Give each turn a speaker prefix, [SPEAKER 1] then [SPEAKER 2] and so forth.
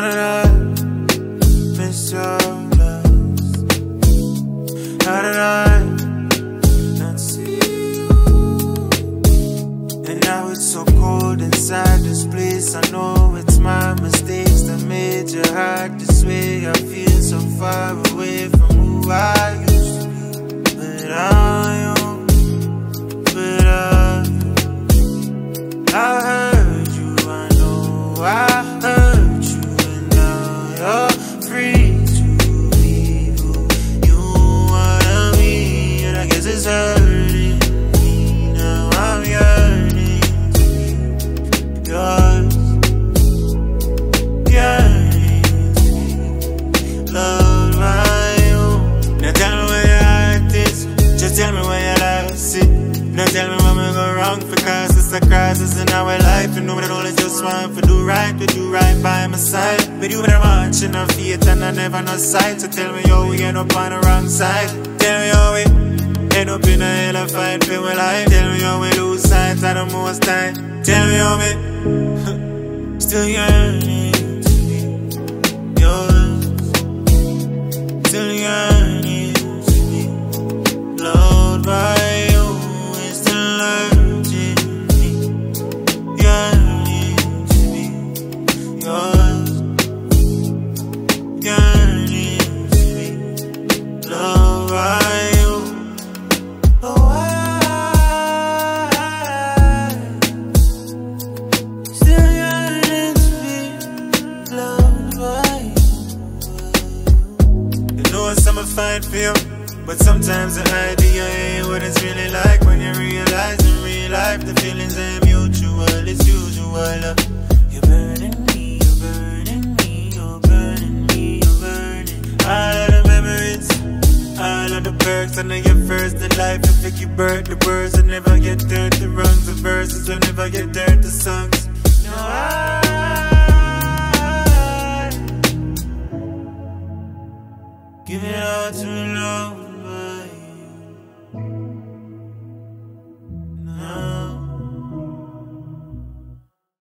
[SPEAKER 1] none of that. Been so. How did I not see you? And now it's so cold inside this place. I know it's my mistakes that made you hide this way. I feel so far away from who I. wrong for cause it's a crisis in our life. You know that only just want to do right, to do right by my side. But you better watch in our faith and I never no sight. So tell me how we end up on the wrong side. Tell me how we end up in a hell of fight for my life. Tell me how we lose sight of the most time Tell me how me still yearning fine for you. But sometimes the idea ain't what it's really like when you realize in real life the feelings ain't mutual, it's usual. You're burning me, you're burning me, you're burning me, you're burning. All of the memories, all of the perks, I know your first in life. If you give birth to birds, I never get dirt, the runs of verses will never get dirt, the I Give it all to love.